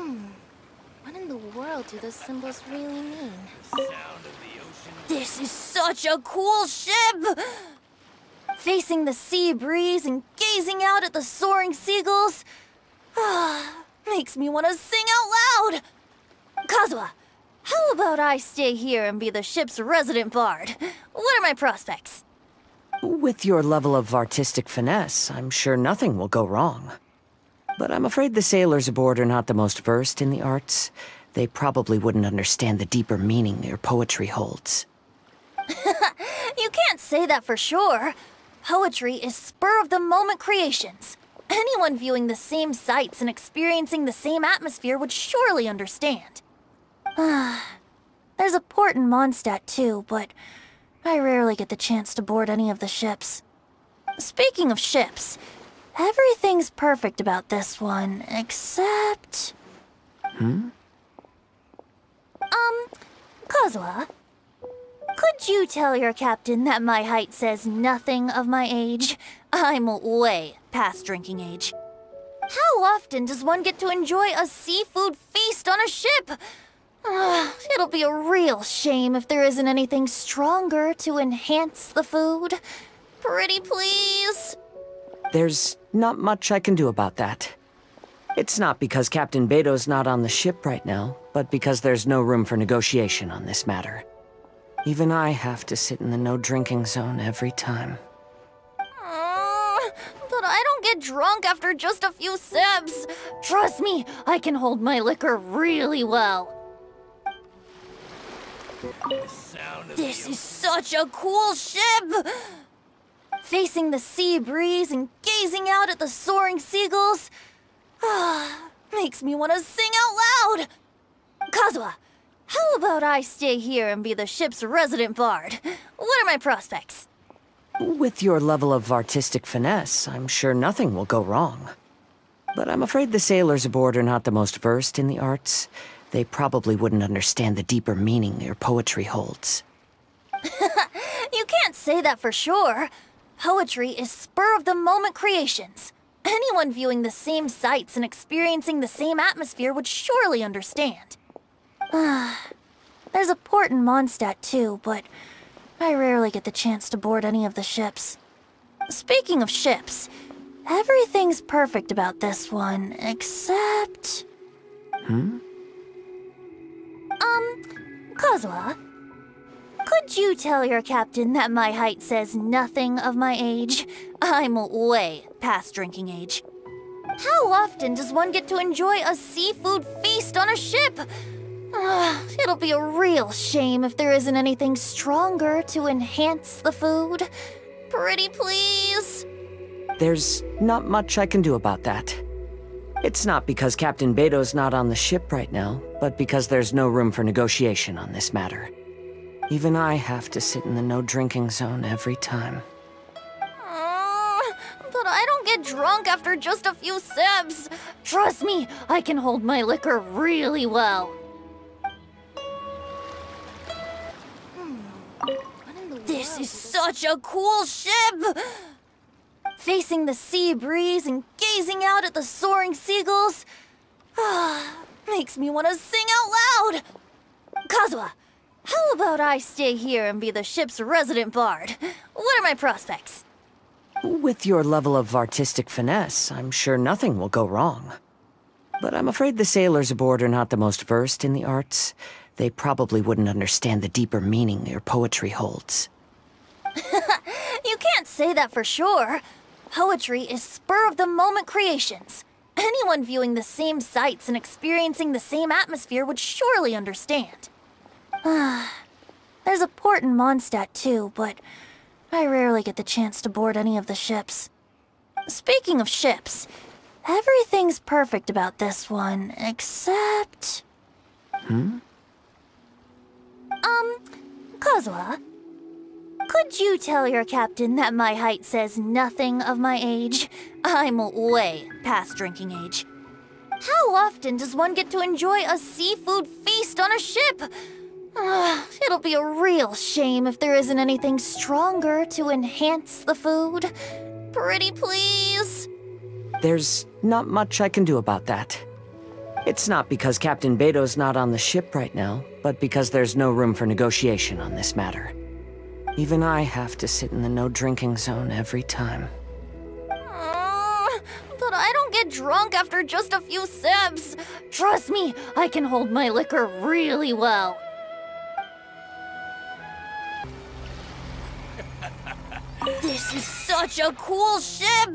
Hmm. What in the world do those symbols really mean? This is such a cool ship! Facing the sea breeze and gazing out at the soaring seagulls. Ah, makes me want to sing out loud! Kazuha, how about I stay here and be the ship's resident bard? What are my prospects? With your level of artistic finesse, I'm sure nothing will go wrong. But I'm afraid the sailors aboard are not the most versed in the arts. They probably wouldn't understand the deeper meaning your poetry holds. you can't say that for sure. Poetry is spur-of-the-moment creations. Anyone viewing the same sights and experiencing the same atmosphere would surely understand. There's a port in Mondstadt too, but I rarely get the chance to board any of the ships. Speaking of ships, everything's perfect about this one, except... Hmm? Um, Kazuha, could you tell your captain that my height says nothing of my age? I'm way past drinking age. How often does one get to enjoy a seafood feast on a ship? Uh, it'll be a real shame if there isn't anything stronger to enhance the food. Pretty please? There's not much I can do about that. It's not because Captain Beidou's not on the ship right now, but because there's no room for negotiation on this matter. Even I have to sit in the no-drinking zone every time. Uh, but I don't get drunk after just a few sips. Trust me, I can hold my liquor really well. This is such a cool ship! Facing the sea breeze and gazing out at the soaring seagulls. Ah, makes me want to sing out loud! Kazuha, how about I stay here and be the ship's resident bard? What are my prospects? With your level of artistic finesse, I'm sure nothing will go wrong. But I'm afraid the sailors aboard are not the most versed in the arts. They probably wouldn't understand the deeper meaning your poetry holds. you can't say that for sure. Poetry is spur-of-the-moment creations. Anyone viewing the same sights and experiencing the same atmosphere would surely understand. There's a port in Mondstadt too, but I rarely get the chance to board any of the ships. Speaking of ships, everything's perfect about this one, except... Hmm? Um, Kazuha, could you tell your captain that my height says nothing of my age? I'm way past drinking age. How often does one get to enjoy a seafood feast on a ship? Uh, it'll be a real shame if there isn't anything stronger to enhance the food. Pretty please? There's not much I can do about that. It's not because Captain Beidou's not on the ship right now, but because there's no room for negotiation on this matter. Even I have to sit in the no-drinking zone every time. Uh, but I don't get drunk after just a few sips. Trust me, I can hold my liquor really well. This is such a cool ship! facing the sea breeze and gazing out at the soaring seagulls. makes me want to sing out loud. Kazuha, how about I stay here and be the ship's resident bard? What are my prospects? With your level of artistic finesse, I'm sure nothing will go wrong. But I'm afraid the sailors aboard are not the most versed in the arts. They probably wouldn't understand the deeper meaning your poetry holds. you can't say that for sure. Poetry is spur-of-the-moment creations. Anyone viewing the same sights and experiencing the same atmosphere would surely understand. There's a port in Mondstadt too, but I rarely get the chance to board any of the ships. Speaking of ships, everything's perfect about this one, except... Hmm? Um, Kazuha, could you tell your captain that my height says nothing of my age? I'm way past drinking age. How often does one get to enjoy a seafood feast on a ship? It'll be a real shame if there isn't anything stronger to enhance the food. Pretty please? There's not much I can do about that. It's not because Captain Beidou's not on the ship right now, but because there's no room for negotiation on this matter. Even I have to sit in the no drinking zone every time. Uh, but I don't get drunk after just a few sips. Trust me, I can hold my liquor really well. This is such a cool ship!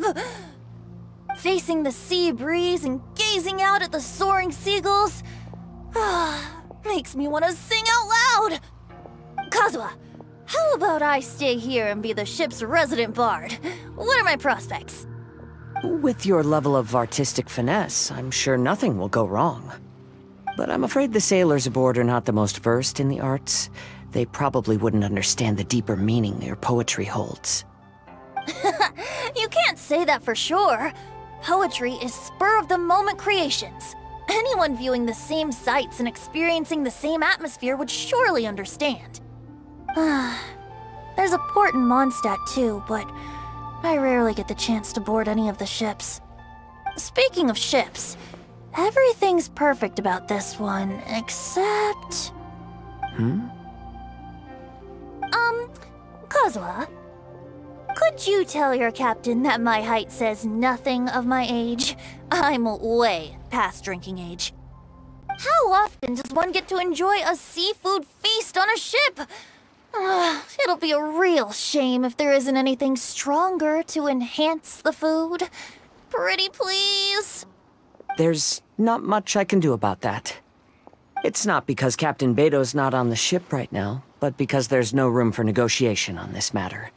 Facing the sea breeze and gazing out at the soaring seagulls, ah, makes me want to sing out loud! Kazuha, how about I stay here and be the ship's resident bard? What are my prospects? With your level of artistic finesse, I'm sure nothing will go wrong. But I'm afraid the sailors aboard are not the most versed in the arts. They probably wouldn't understand the deeper meaning your poetry holds. you can't say that for sure. Poetry is spur-of-the-moment creations. Anyone viewing the same sights and experiencing the same atmosphere would surely understand. There's a port in Mondstadt too, but I rarely get the chance to board any of the ships. Speaking of ships, everything's perfect about this one, except... Hmm? Um, Kazuha, could you tell your captain that my height says nothing of my age? I'm way past drinking age. How often does one get to enjoy a seafood feast on a ship? Uh, it'll be a real shame if there isn't anything stronger to enhance the food. Pretty please? There's not much I can do about that. It's not because Captain Beidou's not on the ship right now, but because there's no room for negotiation on this matter.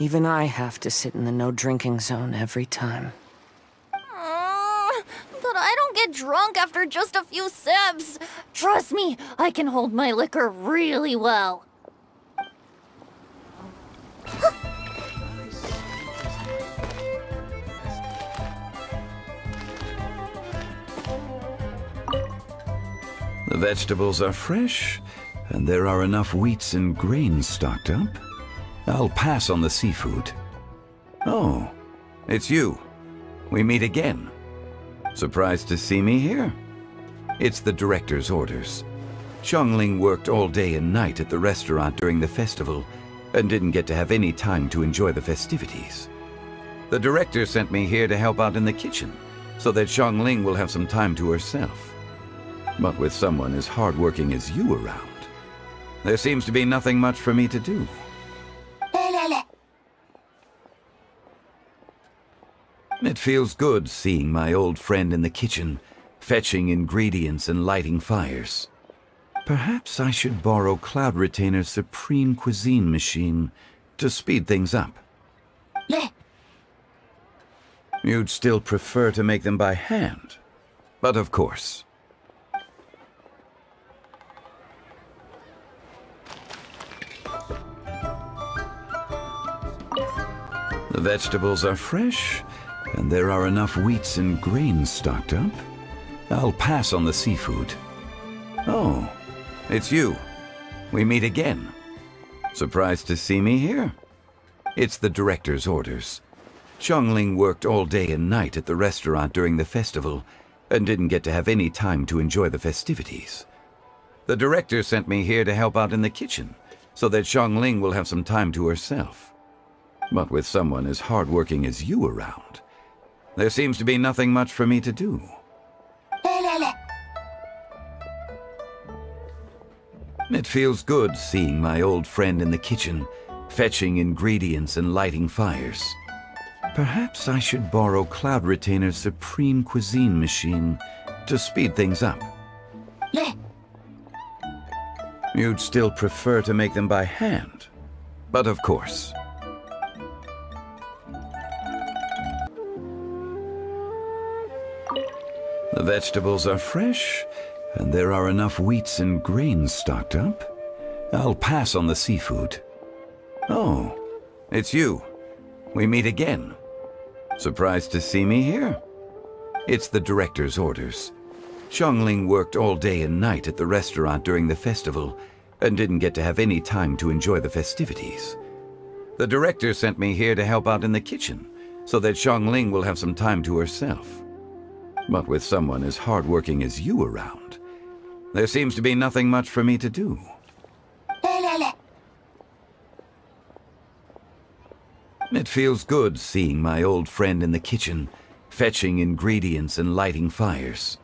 Even I have to sit in the no drinking zone every time. Uh, but I don't get drunk after just a few sips. Trust me, I can hold my liquor really well. The vegetables are fresh, and there are enough wheats and grains stocked up. I'll pass on the seafood. Oh, it's you. We meet again. Surprised to see me here? It's the director's orders. Xiangling worked all day and night at the restaurant during the festival and didn't get to have any time to enjoy the festivities. The director sent me here to help out in the kitchen so that Xiangling will have some time to herself. But with someone as hardworking as you around, there seems to be nothing much for me to do. It feels good seeing my old friend in the kitchen, fetching ingredients and lighting fires. Perhaps I should borrow Cloud Retainer's Supreme Cuisine machine to speed things up. You'd still prefer to make them by hand, but of course. The vegetables are fresh, and there are enough wheats and grains stocked up. I'll pass on the seafood. Oh, it's you. We meet again. Surprised to see me here? It's the director's orders. Xiangling worked all day and night at the restaurant during the festival and didn't get to have any time to enjoy the festivities. The director sent me here to help out in the kitchen so that Xiangling will have some time to herself. But with someone as hardworking as you around, there seems to be nothing much for me to do. It feels good seeing my old friend in the kitchen, fetching ingredients and lighting fires. Perhaps I should borrow Cloud Retainer's Supreme Cuisine machine to speed things up. You'd still prefer to make them by hand, but of course. The vegetables are fresh, and there are enough wheats and grains stocked up. I'll pass on the seafood. Oh, it's you. We meet again. Surprised to see me here? It's the director's orders. Xiangling worked all day and night at the restaurant during the festival and didn't get to have any time to enjoy the festivities. The director sent me here to help out in the kitchen so that Xiangling will have some time to herself. But with someone as hardworking as you around, there seems to be nothing much for me to do. It feels good seeing my old friend in the kitchen, fetching ingredients and lighting fires.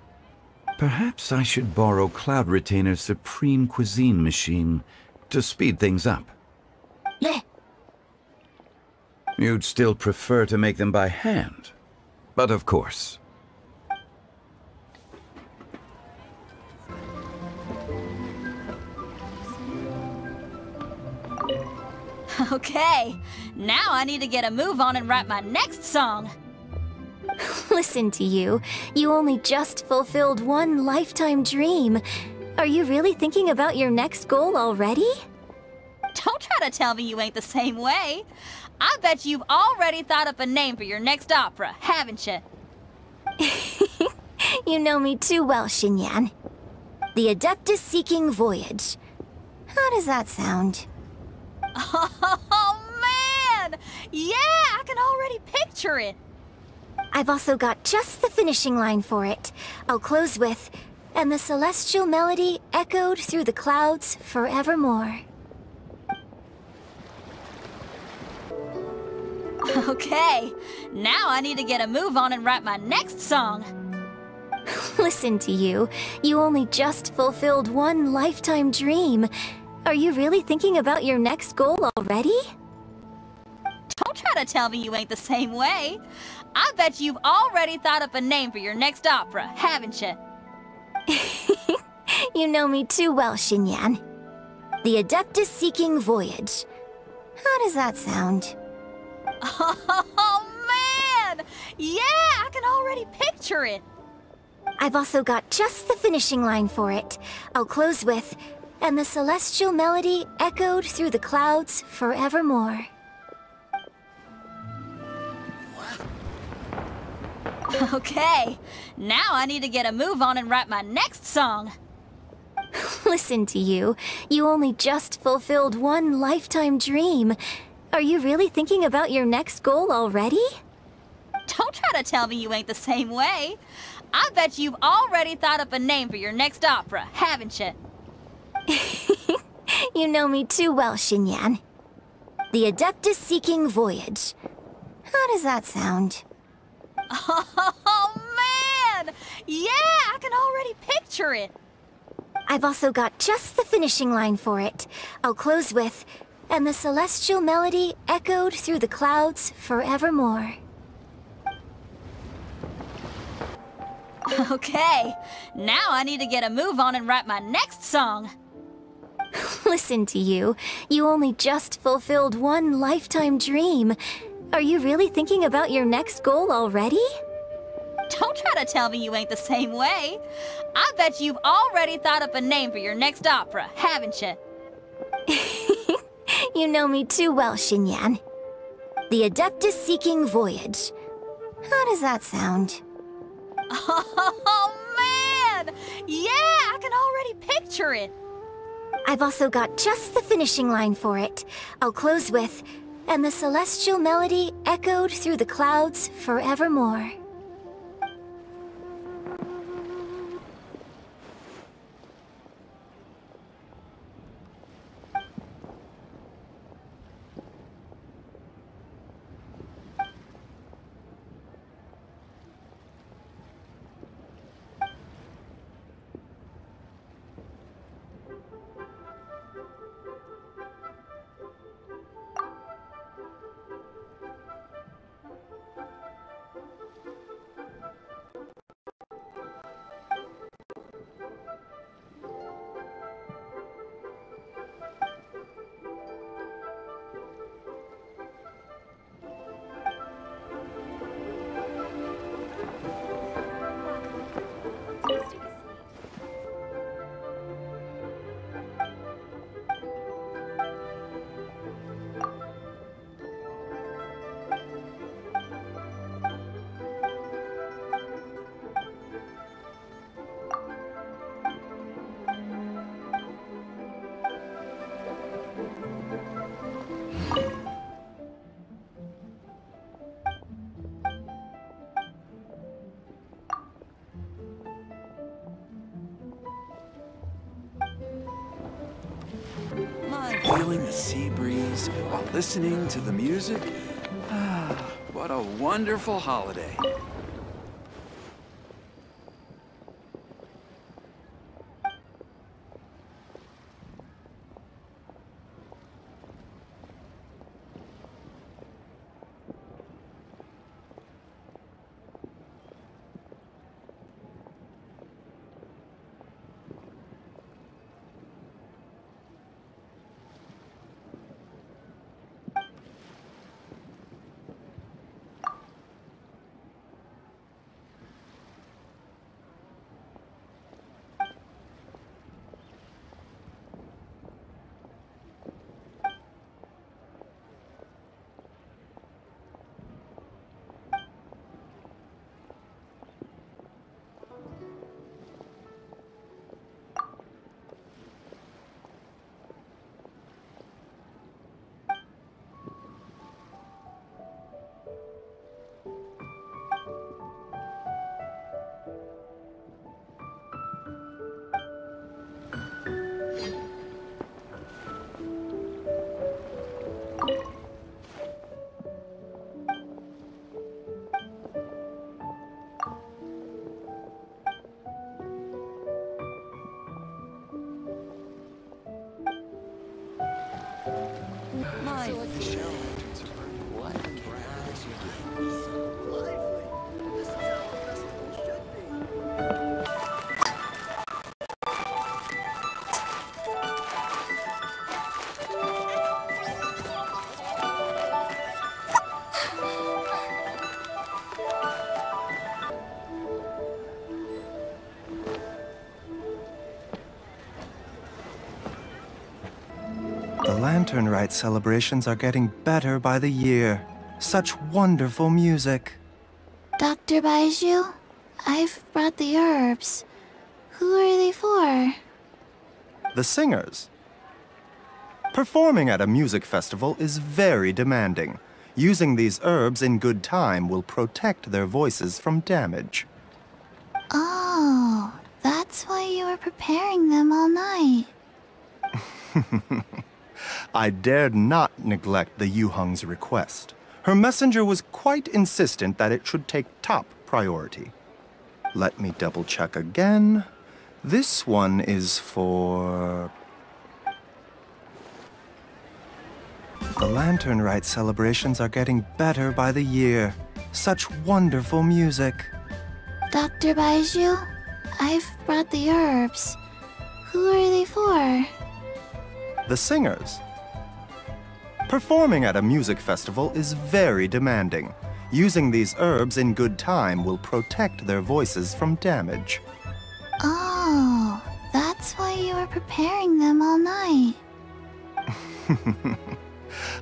Perhaps I should borrow Cloud Retainer's Supreme Cuisine machine to speed things up. You'd still prefer to make them by hand, but of course. Okay, now I need to get a move on and write my next song. Listen to you. You only just fulfilled one lifetime dream. Are you really thinking about your next goal already? Don't try to tell me you ain't the same way. I bet you've already thought up a name for your next opera, haven't you? you know me too well, Xinyan. The Adeptus Seeking Voyage. How does that sound? Oh, man! Yeah, I can already picture it. I've also got just the finishing line for it. I'll close with, and the celestial melody echoed through the clouds forevermore. Okay, now I need to get a move on and write my next song. Listen to you. You only just fulfilled one lifetime dream. Are you really thinking about your next goal already? Don't try to tell me you ain't the same way. I bet you've already thought up a name for your next opera, haven't you? you know me too well, Xinyan. The Adeptus Seeking Voyage. How does that sound? Oh, man! Yeah, I can already picture it. I've also got just the finishing line for it. I'll close with, and the celestial melody echoed through the clouds forevermore. Okay, now I need to get a move on and write my next song. Listen to you. You only just fulfilled one lifetime dream. Are you really thinking about your next goal already? Don't try to tell me you ain't the same way. I bet you've already thought up a name for your next opera, haven't you? you know me too well, Xinyan. The Adeptus Seeking Voyage. How does that sound? Oh, man! Yeah, I can already picture it. I've also got just the finishing line for it. I'll close with, and the celestial melody echoed through the clouds forevermore. Okay, now I need to get a move on and write my next song. Listen to you. You only just fulfilled one lifetime dream. Are you really thinking about your next goal already? Don't try to tell me you ain't the same way. I bet you've already thought up a name for your next opera, haven't you? you know me too well, Xinyan. The Adeptus Seeking Voyage. How does that sound? Oh, man! Yeah, I can already picture it. I've also got just the finishing line for it. I'll close with, and the celestial melody echoed through the clouds forevermore. The sea breeze while listening to the music. Ah, what a wonderful holiday. Lantern Rite celebrations are getting better by the year. Such wonderful music. Dr. Baizhu, I've brought the herbs. Who are they for? The singers. Performing at a music festival is very demanding. Using these herbs in good time will protect their voices from damage. Oh, that's why you were preparing them all night. I dared not neglect the Yuheng's request. Her messenger was quite insistent that it should take top priority. Let me double check again. This one is for. The Lantern Rite celebrations are getting better by the year. Such wonderful music. Dr. Baizhu, I've brought the herbs. Who are they for? The singers. Performing at a music festival is very demanding. Using these herbs in good time will protect their voices from damage. Oh, that's why you were preparing them all night.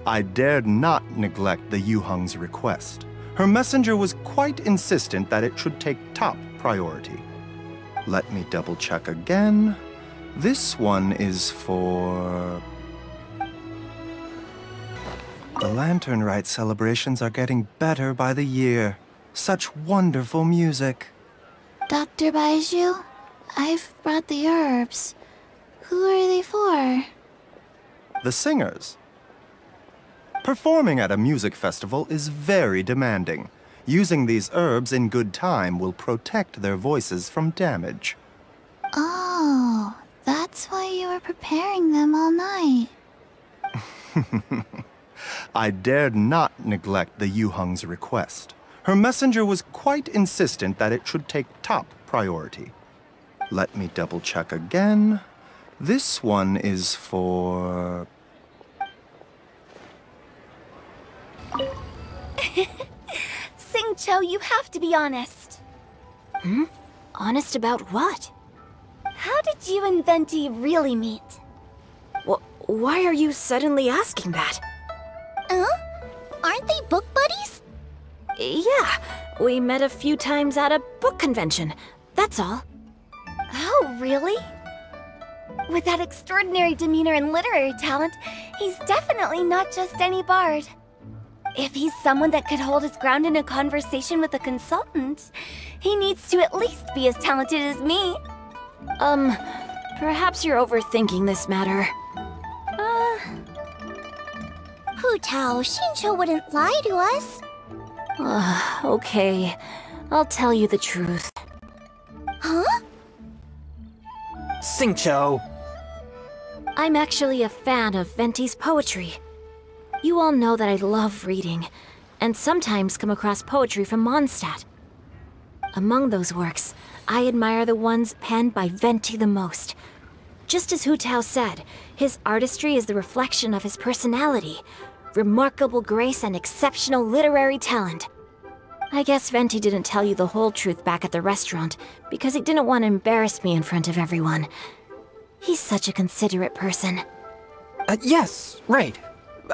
I dared not neglect the Yuheng's request. Her messenger was quite insistent that it should take top priority. Let me double check again. This one is for. The Lantern Rite celebrations are getting better by the year. Such wonderful music. Dr. Baizhu, I've brought the herbs. Who are they for? The singers. Performing at a music festival is very demanding. Using these herbs in good time will protect their voices from damage. Oh, that's why you were preparing them all night. I dared not neglect the Yuheng's request. Her messenger was quite insistent that it should take top priority. Let me double check again. This one is for. Xingqiu, you have to be honest. Hmm? Honest about what? How did you and Venti really meet? Wh why are you suddenly asking that? Huh? Aren't they book buddies? Yeah, we met a few times at a book convention. That's all. Oh, really? With that extraordinary demeanor and literary talent, he's definitely not just any bard. If he's someone that could hold his ground in a conversation with a consultant, he needs to at least be as talented as me. Um, perhaps you're overthinking this matter. Uh, Hu Tao, Xingqiu wouldn't lie to us. Ugh, okay. I'll tell you the truth. Huh? Xingqiu! I'm actually a fan of Venti's poetry. You all know that I love reading, and sometimes come across poetry from Mondstadt. Among those works, I admire the ones penned by Venti the most. Just as Hu Tao said, his artistry is the reflection of his personality, remarkable grace and exceptional literary talent. I guess Venti didn't tell you the whole truth back at the restaurant because he didn't want to embarrass me in front of everyone. He's such a considerate person. Uh, yes, right.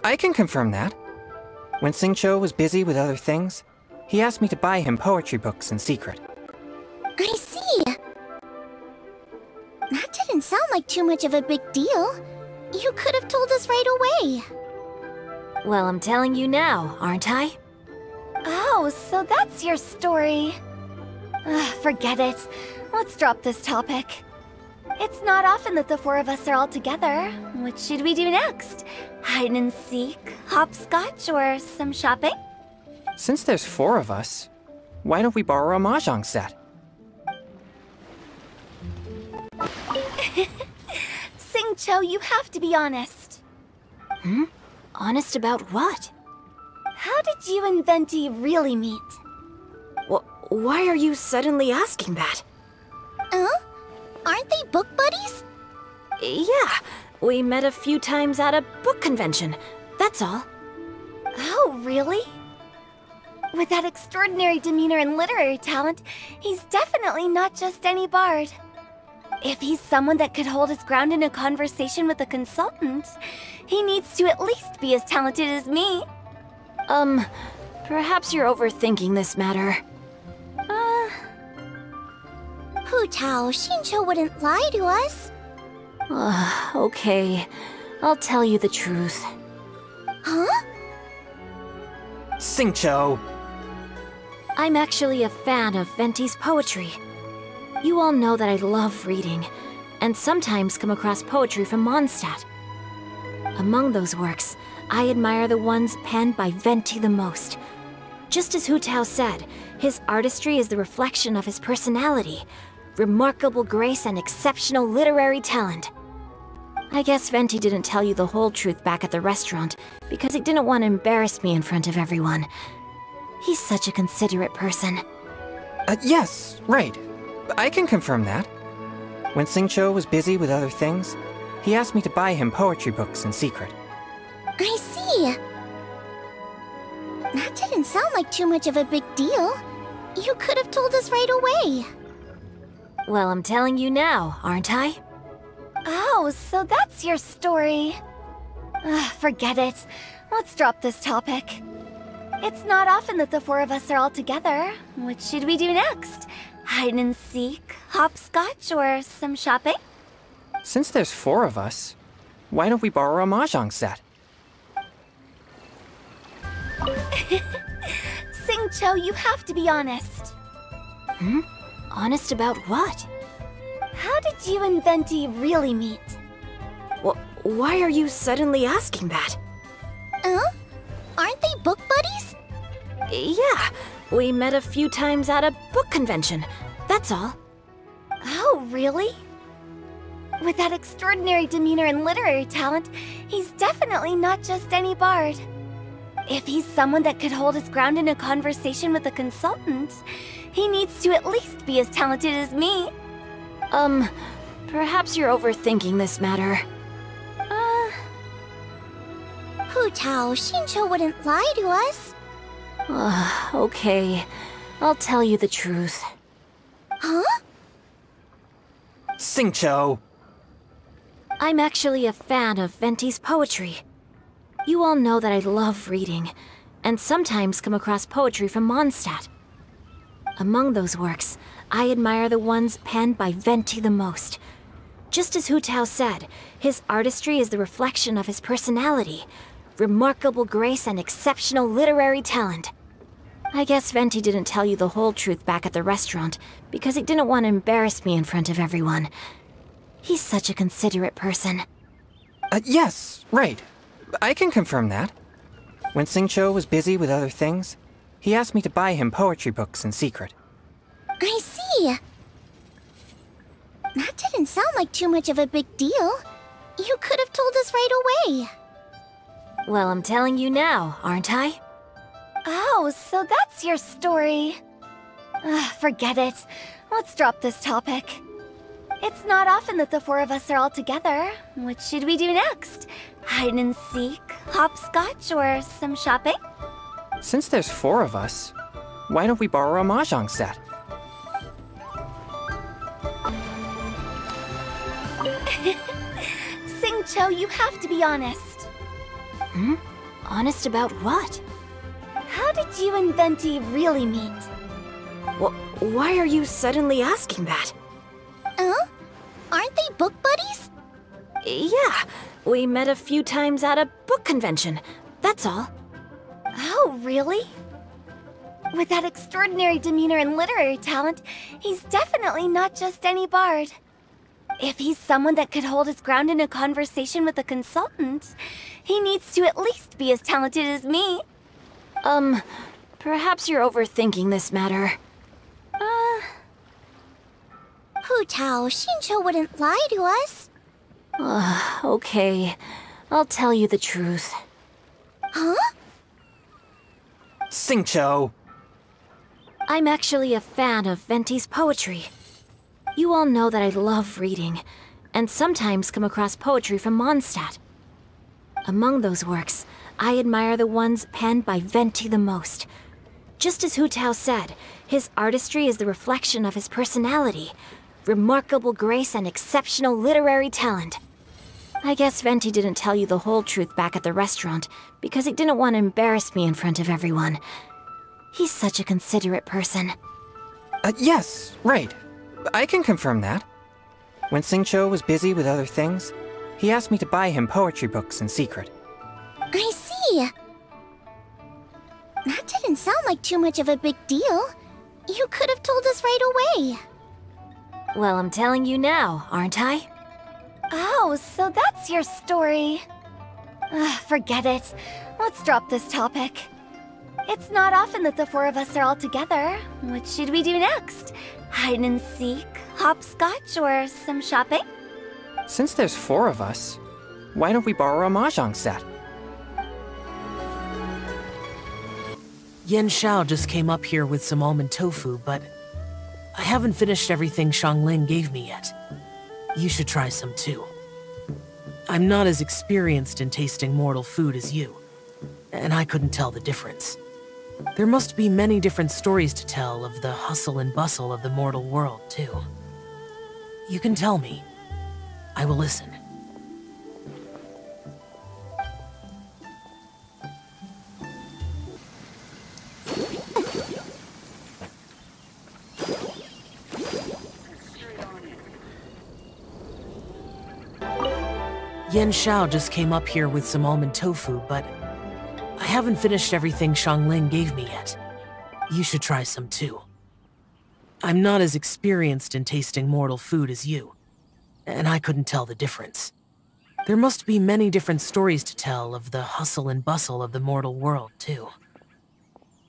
I can confirm that. When Xingqiu was busy with other things, he asked me to buy him poetry books in secret. I see. That didn't sound like too much of a big deal. You could have told us right away. Well, I'm telling you now, aren't I? Oh, so that's your story. Ugh, forget it. Let's drop this topic. It's not often that the four of us are all together. What should we do next? Hide and seek, hopscotch, or some shopping? Since there's four of us, why don't we borrow a mahjong set? Xingqiu, you have to be honest. Hmm? Honest about what? How did you and Venti really meet? Wh why are you suddenly asking that? Huh? Aren't they book buddies? Yeah, we met a few times at a book convention. That's all. Oh, really? With that extraordinary demeanor and literary talent, he's definitely not just any bard. If he's someone that could hold his ground in a conversation with a consultant, he needs to at least be as talented as me. Um, perhaps you're overthinking this matter. Uh... Hu Tao, Xingqiu wouldn't lie to us. Uh, okay. I'll tell you the truth. Huh? Xingqiu! I'm actually a fan of Venti's poetry. You all know that I love reading, and sometimes come across poetry from Mondstadt. Among those works, I admire the ones penned by Venti the most. Just as Hu Tao said, his artistry is the reflection of his personality, remarkable grace and exceptional literary talent. I guess Venti didn't tell you the whole truth back at the restaurant because he didn't want to embarrass me in front of everyone. He's such a considerate person. Uh, yes, right. I can confirm that. When Xingqiu was busy with other things, he asked me to buy him poetry books in secret. I see. That didn't sound like too much of a big deal. You could have told us right away. Well, I'm telling you now, aren't I? Oh, so that's your story. Ugh, forget it. Let's drop this topic. It's not often that the four of us are all together. What should we do next? Hide and seek, hopscotch, or some shopping? Since there's four of us, why don't we borrow a mahjong set? Xingqiu, you have to be honest. Hmm? Honest about what? How did you and Venti really meet? Wh why are you suddenly asking that? Huh? Aren't they book buddies? Yeah, we met a few times at a book convention. That's all. Oh, really? With that extraordinary demeanor and literary talent, he's definitely not just any bard. If he's someone that could hold his ground in a conversation with a consultant, he needs to at least be as talented as me. Um, perhaps you're overthinking this matter. Uh... Hu Tao, Xingqiu wouldn't lie to us. Uh, okay. I'll tell you the truth. Huh? Xingqiu! I'm actually a fan of Venti's poetry. You all know that I love reading, and sometimes come across poetry from Mondstadt. Among those works, I admire the ones penned by Venti the most. Just as Hu Tao said, his artistry is the reflection of his personality, remarkable grace and exceptional literary talent. I guess Venti didn't tell you the whole truth back at the restaurant because he didn't want to embarrass me in front of everyone. He's such a considerate person. Uh, yes, right. I can confirm that. When Xingqiu was busy with other things, he asked me to buy him poetry books in secret. I see. That didn't sound like too much of a big deal. You could have told us right away. Well, I'm telling you now, aren't I? Oh, so that's your story. Ugh, forget it. Let's drop this topic. It's not often that the four of us are all together. What should we do next? Hide and seek, hopscotch, or some shopping? Since there's four of us, why don't we borrow a mahjong set? Xingqiu, you have to be honest. Hmm? Honest about what? How did you and Venti really meet? Wh why are you suddenly asking that? Huh? Aren't they book buddies? Yeah, we met a few times at a book convention. That's all. Oh, really? With that extraordinary demeanor and literary talent, he's definitely not just any bard. If he's someone that could hold his ground in a conversation with a consultant, he needs to at least be as talented as me. Um, perhaps you're overthinking this matter. Uh... Hu Tao, Xingqiu wouldn't lie to us. Uh, okay. I'll tell you the truth. Huh? Xingqiu! I'm actually a fan of Venti's poetry. You all know that I love reading, and sometimes come across poetry from Mondstadt. Among those works, I admire the ones penned by Venti the most. Just as Hu Tao said, his artistry is the reflection of his personality, remarkable grace and exceptional literary talent. I guess Venti didn't tell you the whole truth back at the restaurant, because he didn't want to embarrass me in front of everyone. He's such a considerate person. Uh, yes, right. I can confirm that. When Xingqiu was busy with other things, he asked me to buy him poetry books in secret. I see. That didn't sound like too much of a big deal. You could have told us right away. Well, I'm telling you now, aren't I? Oh, so that's your story. Ugh, forget it. Let's drop this topic. It's not often that the four of us are all together. What should we do next? Hide and seek, hopscotch, or some shopping? Since there's four of us, why don't we borrow a mahjong set? Yanxiao just came up here with some almond tofu, but I haven't finished everything Xiangling gave me yet. You should try some too. I'm not as experienced in tasting mortal food as you, and I couldn't tell the difference. There must be many different stories to tell of the hustle and bustle of the mortal world, too. You can tell me. I will listen. Yanxiao just came up here with some almond tofu, but I haven't finished everything Xiangling gave me yet. You should try some too. I'm not as experienced in tasting mortal food as you, and I couldn't tell the difference. There must be many different stories to tell of the hustle and bustle of the mortal world, too.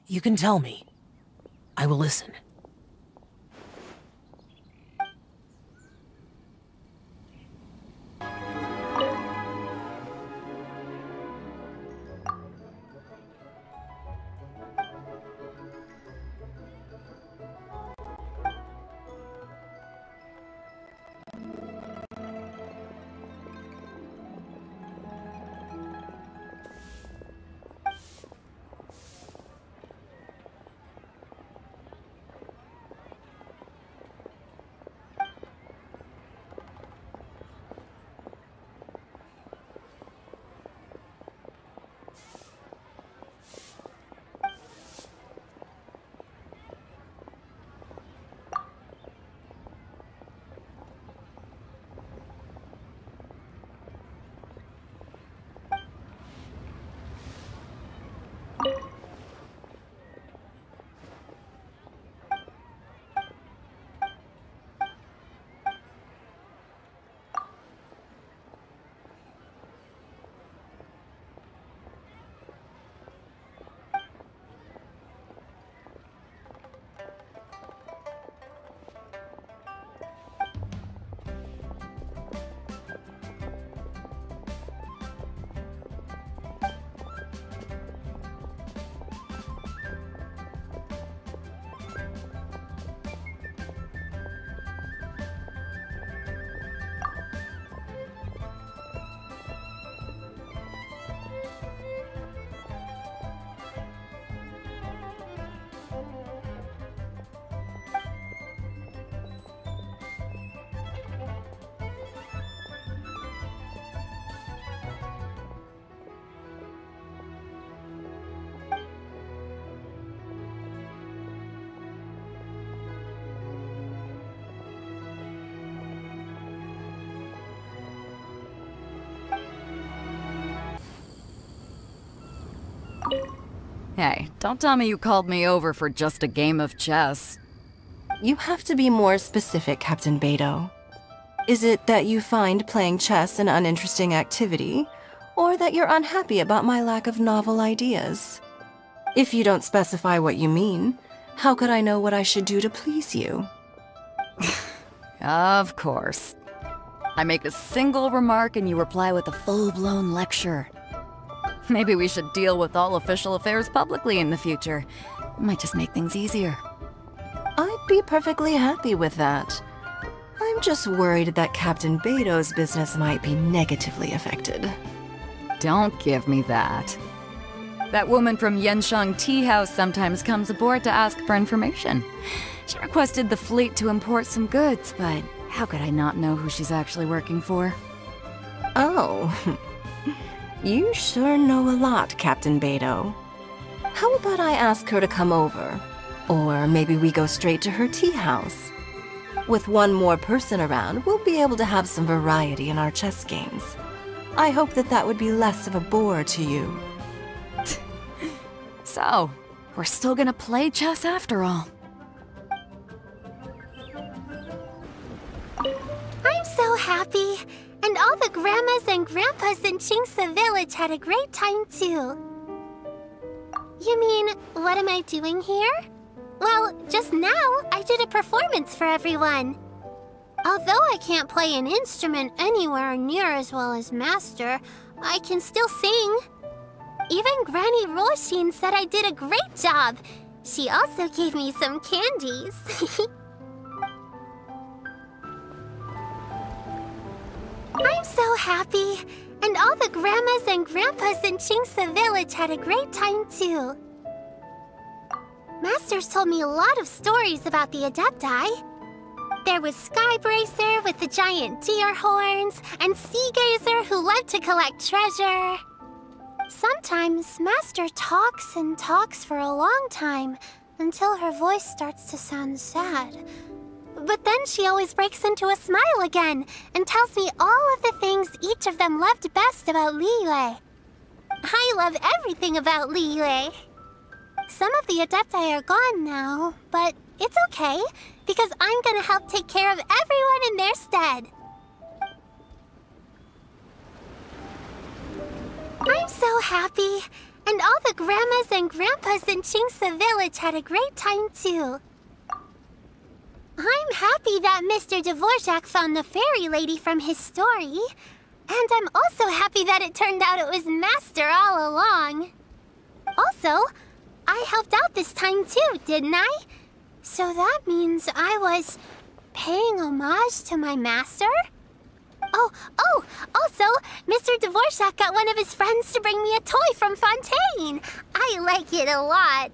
You can tell me. I will listen. Hey, don't tell me you called me over for just a game of chess. You have to be more specific, Captain Beidou. Is it that you find playing chess an uninteresting activity, or that you're unhappy about my lack of novel ideas? If you don't specify what you mean, how could I know what I should do to please you? Of course. I make a single remark and you reply with a full-blown lecture. Maybe we should deal with all official affairs publicly in the future. It might just make things easier. I'd be perfectly happy with that. I'm just worried that Captain Beidou's business might be negatively affected. Don't give me that. That woman from Yanshang Tea House sometimes comes aboard to ask for information. She requested the fleet to import some goods, but how could I not know who she's actually working for? Oh. you sure know a lot, Captain Beidou. How about I ask her to come over? Or maybe we go straight to her tea house. With one more person around, we'll be able to have some variety in our chess games. I hope that that would be less of a bore to you. so, we're still gonna play chess after all. I'm so happy. And all the grandmas and grandpas in Qingce village had a great time too. You mean, what am I doing here? Well, just now, I did a performance for everyone. Although I can't play an instrument anywhere near as well as Master, I can still sing. Even Granny Roshin said I did a great job. She also gave me some candies. I'm so happy. And all the grandmas and grandpas in Qingce village had a great time too. Masters told me a lot of stories about the Adepti. There was Skybracer with the giant deer horns, and Sea Gazer who loved to collect treasure. Sometimes Master talks and talks for a long time until her voice starts to sound sad. But then she always breaks into a smile again and tells me all of the things each of them loved best about Liyue. I love everything about Liyue. Some of the Adepti are gone now, but it's okay, because I'm gonna help take care of everyone in their stead. I'm so happy. And all the grandmas and grandpas in Qingce village had a great time too. I'm happy that Mr. Dvorak found the fairy lady from his story. And I'm also happy that it turned out it was Master all along. Also, I helped out this time too, didn't I? So that means I was paying homage to my master? Oh, oh, also, Mr. Dvorak got one of his friends to bring me a toy from Fontaine. I like it a lot.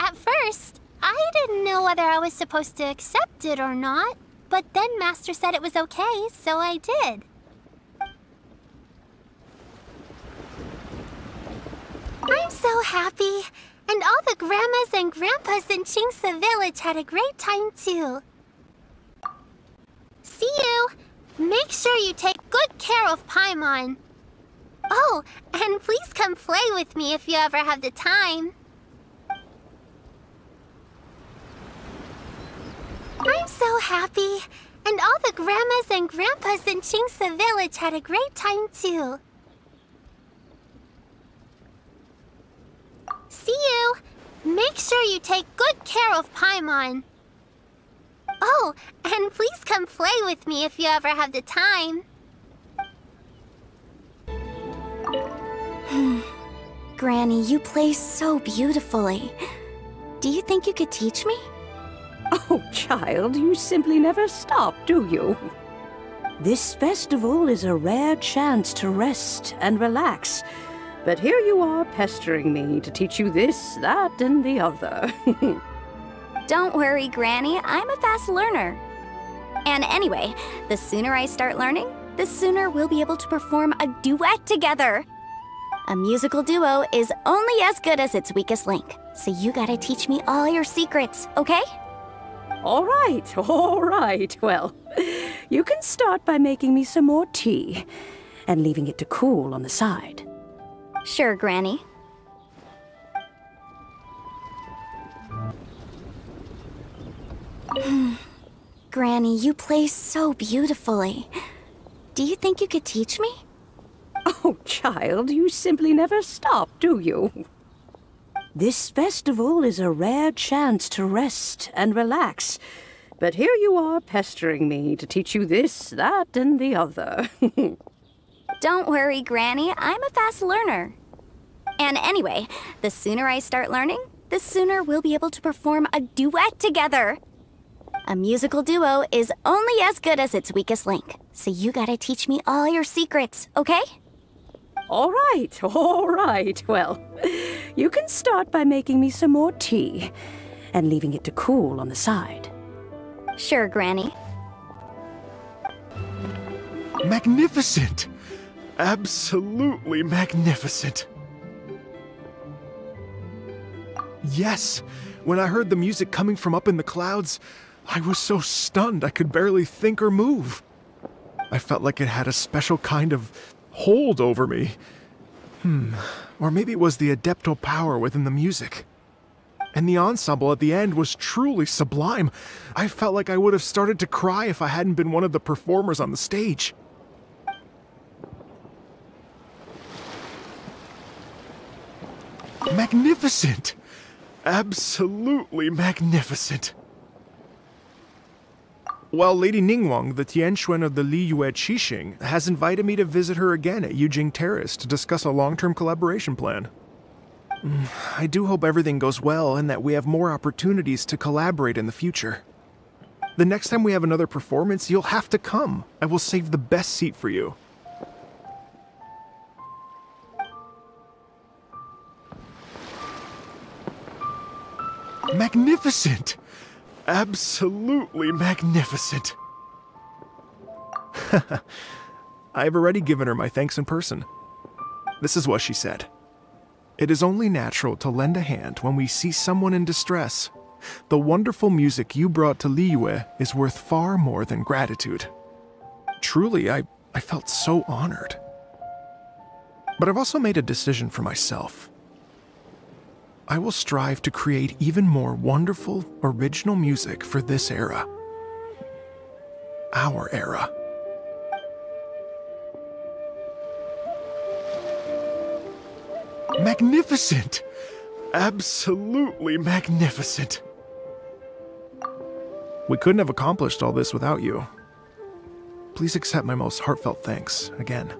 At first, I didn't know whether I was supposed to accept it or not, but then Master said it was okay, so I did. I'm so happy. And all the grandmas and grandpas in Qingce village had a great time too. See you! Make sure you take good care of Paimon. Oh, and please come play with me if you ever have the time. I'm so happy. And all the grandmas and grandpas in Qingce village had a great time too. See you! Make sure you take good care of Paimon. Oh, and please come play with me if you ever have the time. Granny, you play so beautifully. Do you think you could teach me? Oh, child, you simply never stop, do you? This festival is a rare chance to rest and relax. But here you are pestering me to teach you this, that, and the other. Don't worry, Granny. I'm a fast learner. And anyway, the sooner I start learning, the sooner we'll be able to perform a duet together. A musical duo is only as good as its weakest link, so you gotta teach me all your secrets, okay? All right, all right. Well, you can start by making me some more tea and leaving it to cool on the side. Sure, Granny. Granny, you play so beautifully. Do you think you could teach me? Oh, child, you simply never stop, do you? This festival is a rare chance to rest and relax. But here you are pestering me to teach you this, that, and the other. Don't worry, Granny. I'm a fast learner. And anyway, the sooner I start learning, the sooner we'll be able to perform a duet together. A musical duo is only as good as its weakest link. So you gotta teach me all your secrets, okay? All right, all right. Well, you can start by making me some more tea and leaving it to cool on the side. Sure, Granny. Magnificent! Absolutely magnificent. Yes, when I heard the music coming from up in the clouds, I was so stunned I could barely think or move. I felt like it had a special kind of hold over me. Hmm, or maybe it was the adeptal power within the music. And the ensemble at the end was truly sublime. I felt like I would have started to cry if I hadn't been one of the performers on the stage. Magnificent! Absolutely magnificent! Well, Lady Ningguang, the Tianquan of the Li Liyue Qixing, has invited me to visit her again at Yujing Terrace to discuss a long-term collaboration plan. Mm, I do hope everything goes well and that we have more opportunities to collaborate in the future. The next time we have another performance, you'll have to come. I will save the best seat for you. Magnificent! Absolutely magnificent! I've already given her my thanks in person. This is what she said. It is only natural to lend a hand when we see someone in distress. The wonderful music you brought to Liyue is worth far more than gratitude. Truly, I, I felt so honored. But I've also made a decision for myself. I will strive to create even more wonderful, original music for this era. Our era. Magnificent! Absolutely magnificent! We couldn't have accomplished all this without you. Please accept my most heartfelt thanks again.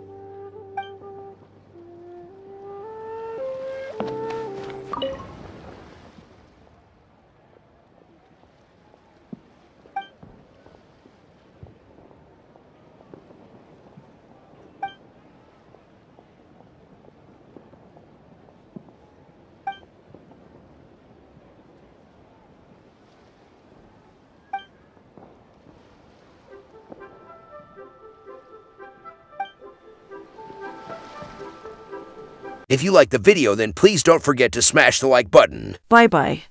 If you like the video, then please don't forget to smash the like button. Bye bye.